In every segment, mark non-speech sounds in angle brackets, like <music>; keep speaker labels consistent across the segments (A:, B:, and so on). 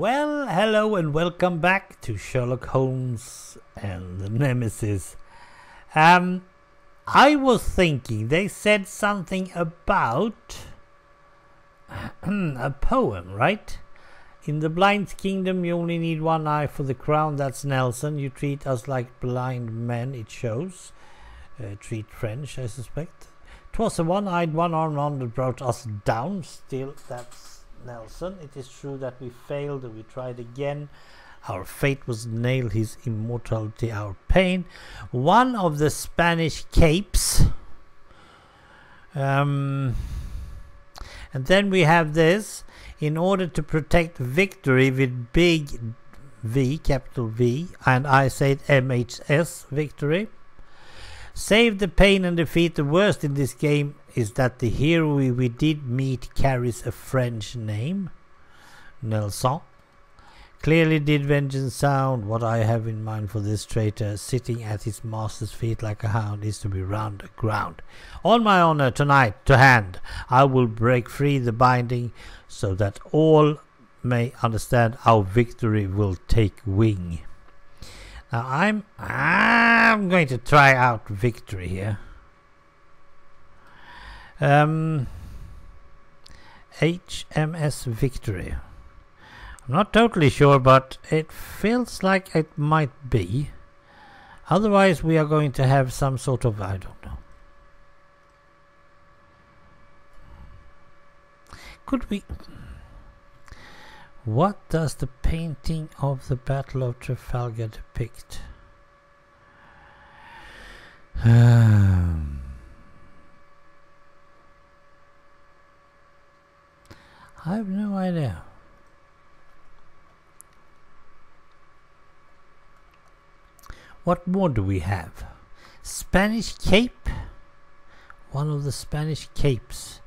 A: Well, hello and welcome back to Sherlock Holmes and the Nemesis. Um, I was thinking they said something about <clears throat> a poem, right? In the blind kingdom, you only need one eye for the crown. That's Nelson. You treat us like blind men, it shows. Uh, treat French, I suspect. 'Twas a one-eyed, one-armed one that brought us down. Still, that's Nelson. It is true that we failed we tried again. Our fate was nailed, his immortality, our pain. One of the Spanish capes. Um, and then we have this in order to protect victory with big V, capital V, and I say MHS, victory. Save the pain and defeat. The worst in this game is that the hero we did meet carries a French name, Nelson. Clearly did vengeance sound. What I have in mind for this traitor, sitting at his master's feet like a hound, is to be round the ground. On my honor, tonight, to hand, I will break free the binding, so that all may understand our victory will take wing. Now I'm I'm going to try out victory here. Um, HMS Victory. I'm not totally sure, but it feels like it might be. Otherwise, we are going to have some sort of I don't know. Could we? What does the painting of the Battle of Trafalgar depict? Um, I have no idea. What more do we have? Spanish Cape? One of the Spanish Capes.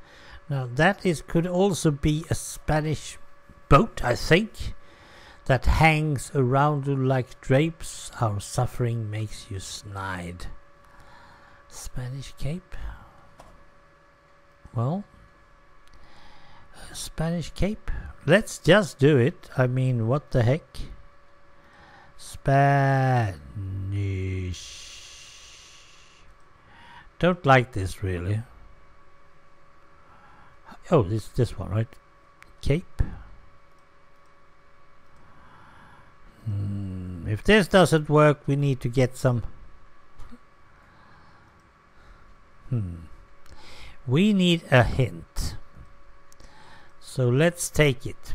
A: Now that is could also be a Spanish boat, I think, that hangs around you like drapes. Our suffering makes you snide. Spanish Cape? Well, Spanish Cape? Let's just do it. I mean, what the heck? Spanish. Don't like this really. Oh, this this one, right? Cape. Hmm, if this doesn't work, we need to get some. Hmm. We need a hint. So let's take it.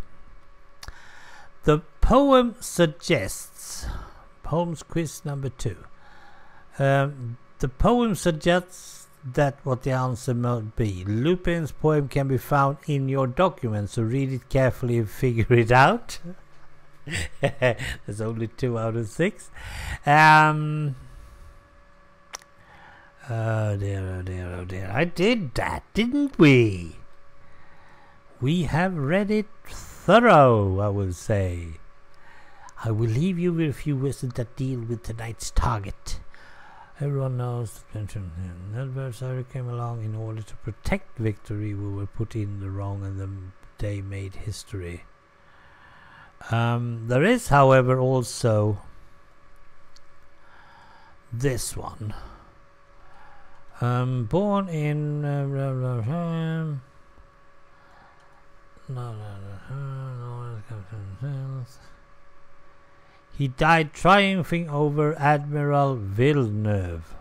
A: The poem suggests, poems quiz number two. Um, the poem suggests that what the answer might be. Lupin's poem can be found in your document, so read it carefully and <laughs> figure it out. <laughs> There's only two out of six. Um, oh dear, oh dear, oh dear. I did that, didn't we? We have read it thorough, I will say. I will leave you with a few words that deal with tonight's target. Everyone knows that adversary came along in order to protect victory. We were put in the wrong and the day made history. Um, there is, however, also this one. Um, born in. Uh, blah, blah, blah, he died triumphing over Admiral Villeneuve.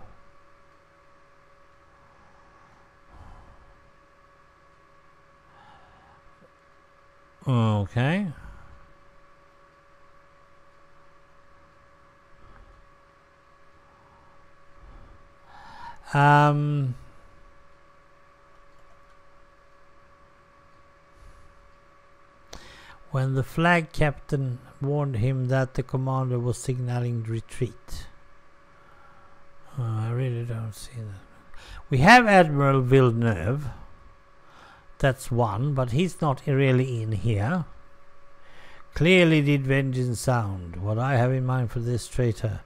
A: Okay. Um, when the flag captain warned him that the commander was signaling retreat. Uh, I really don't see that. We have Admiral Villeneuve. That's one, but he's not really in here. Clearly did vengeance sound. What I have in mind for this traitor,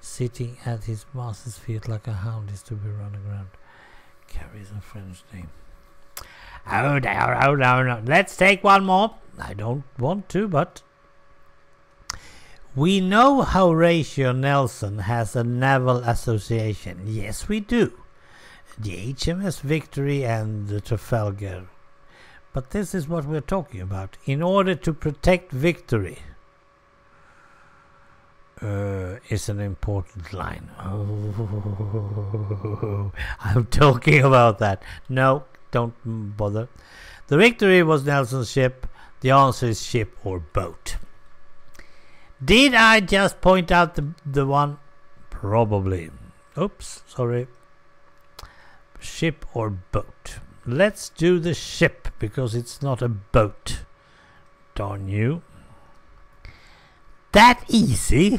A: sitting at his master's feet like a hound, is to be run aground. Carries a French name. Oh no, oh no, no. Let's take one more. I don't want to, but We know how Horatio Nelson has a naval association. Yes, we do. The HMS Victory and the Trafalgar. But this is what we're talking about. In order to protect Victory uh, is an important line. Oh, <laughs> I'm talking about that. No, don't bother. The Victory was Nelson's ship. The answer is ship or boat. Did I just point out the, the one? Probably. Oops, sorry. Ship or boat? Let's do the ship because it's not a boat. Darn you. That easy?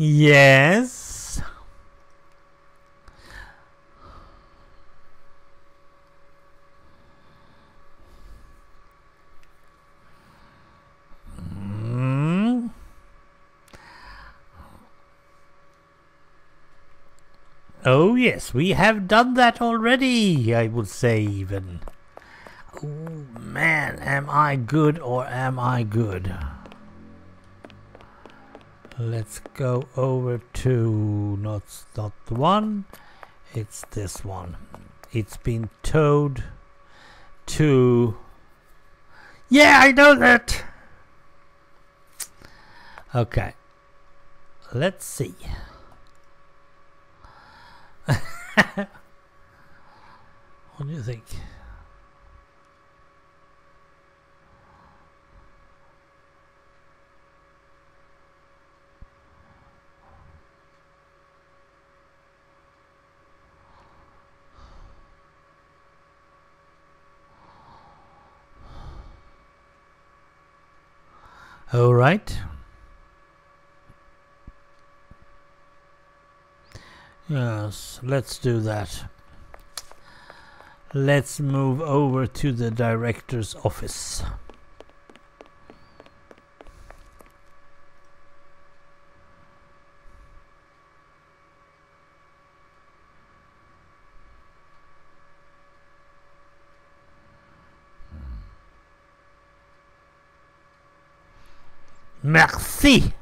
A: Yes. Mm. Oh yes, we have done that already, I would say even. Oh man, am I good or am I good? Let's go over to not not one. It's this one. It's been towed to yeah I know that. Okay. Let's see. <laughs> What do you think All right. Yes, let's do that. Let's move over to the director's office. Merci.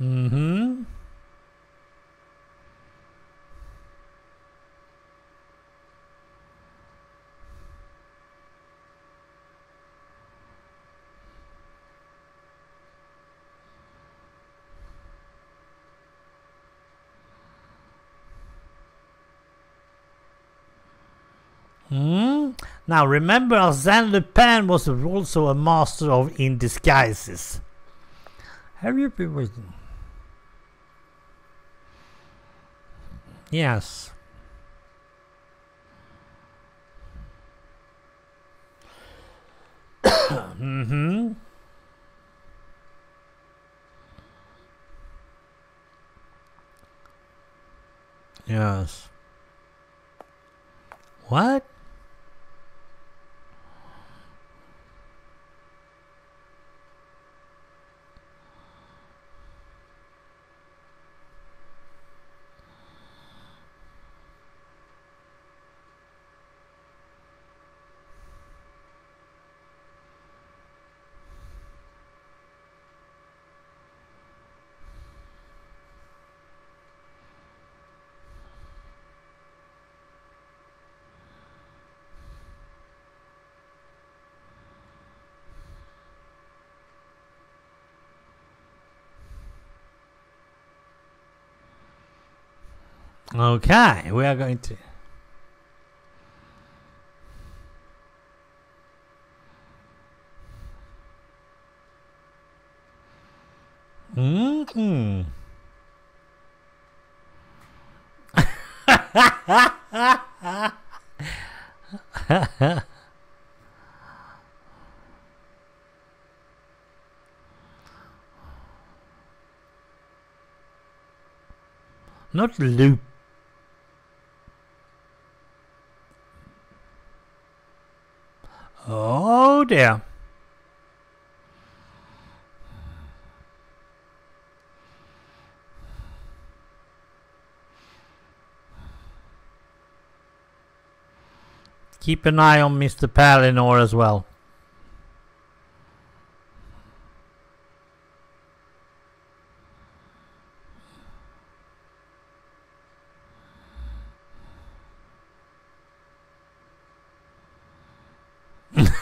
A: Mm-hmm. Hmm. Now remember Arsène Lupin was also a master of in disguises. Have you been waiting? Yes. <coughs> mm-hmm. Yes. What? Okay, we are going to. Mm-hmm. <laughs> Not loop. Keep an eye on Mr. Palinor as well.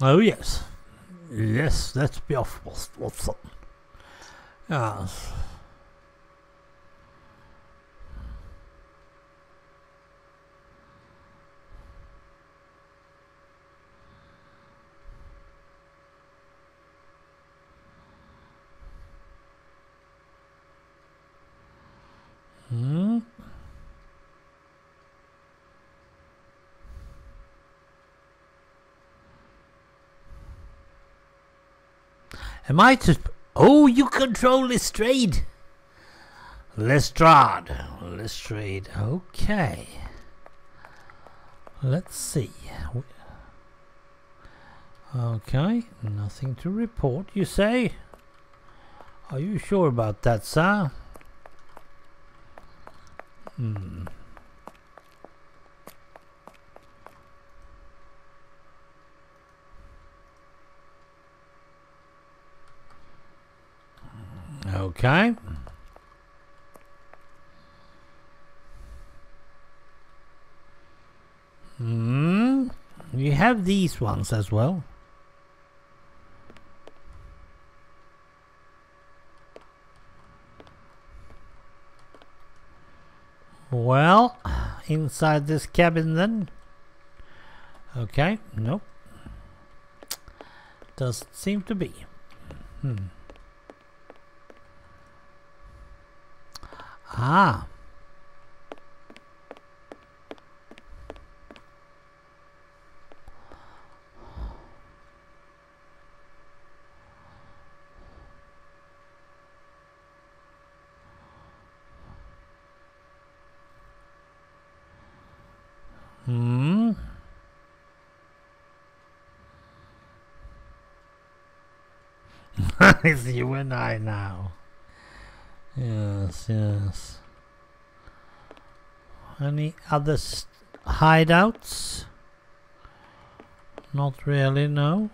A: Oh yes. Yes, let's be off, Watson. Yes. Hmm. Am I to... Oh, you control Lestrade! Lestrade. Lestrade. Okay. Let's see. Okay, nothing to report, you say? Are you sure about that, sir? Hmm. Okay. Hmm. We have these ones as well. Well, inside this cabin then. Okay, nope. Doesn't seem to be. Hmm. Ah. Hmm. <laughs> it's you and I now. Yes, yes. Any other hideouts? Not really, no.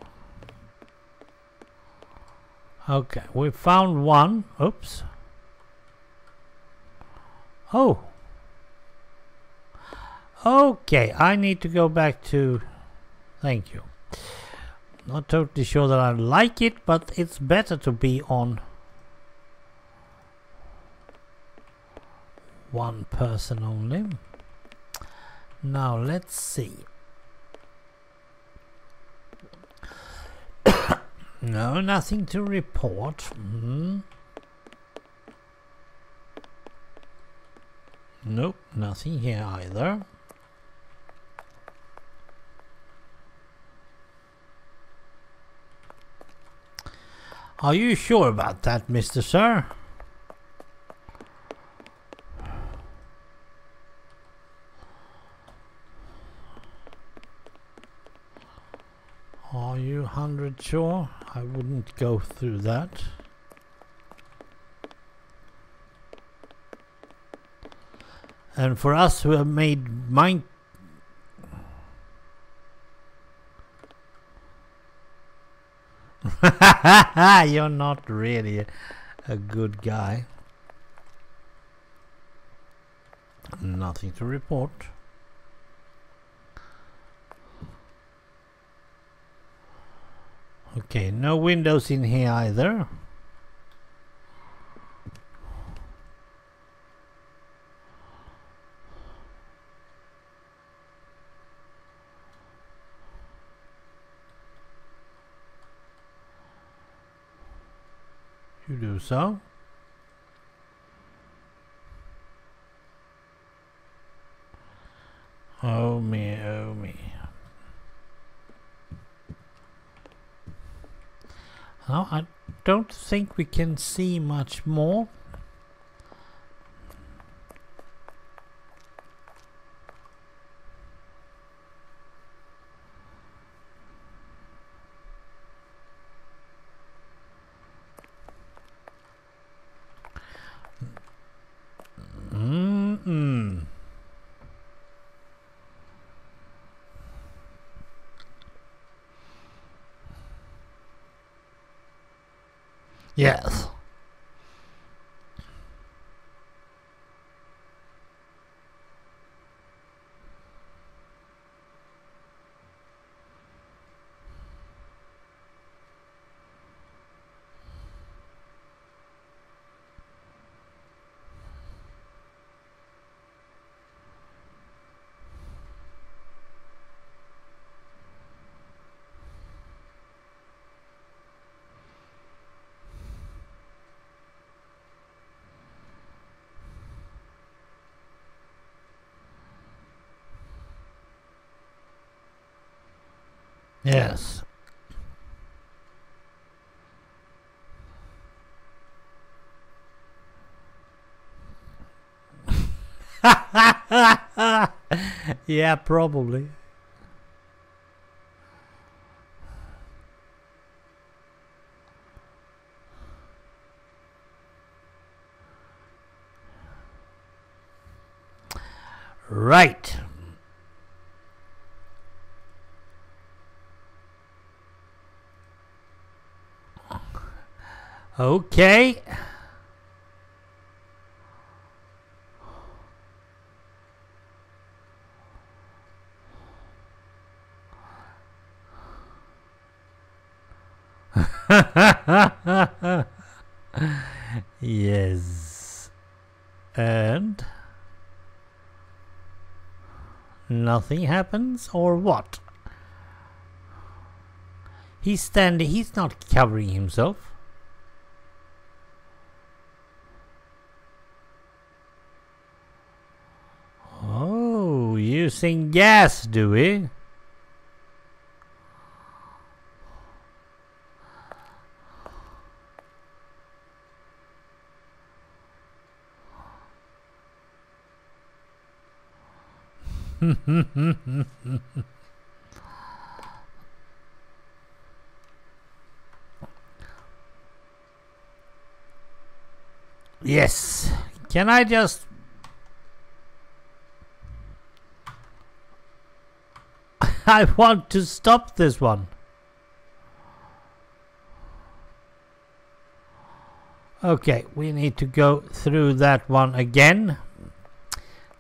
A: Okay, we found one. Oops. Oh. Okay, I need to go back to... Thank you. Not totally sure that I like it, but it's better to be on one person only. Now let's see. <coughs> no, nothing to report. Mm. Nope, nothing here either. Are you sure about that, Mr. Sir? sure I wouldn't go through that. And for us who have made mine <laughs> You're not really a good guy. Nothing to report. Okay, no windows in here either. You do so. Oh me, oh me. I don't think we can see much more. Mm-mm. Yes. Yes. <laughs> yeah, probably. Right. Okay. <laughs> yes. And nothing happens or what? He's standing, he's not covering himself. Using gas, do we? <laughs> yes. Can I just <laughs> I want to stop this one. Okay, we need to go through that one again.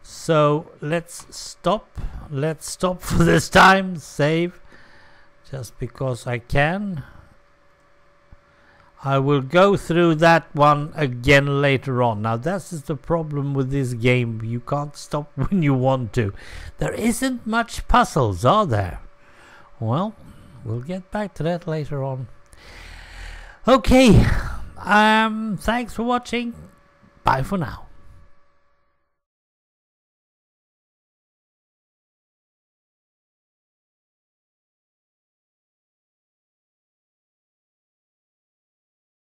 A: So let's stop. Let's stop <laughs> for this time. Save. Just because I can. I will go through that one again later on. Now this is the problem with this game. You can't stop <laughs> when you want to. There isn't much puzzles, are there? Well, we'll get back to that later on. Okay. Um, thanks for watching. Bye for now.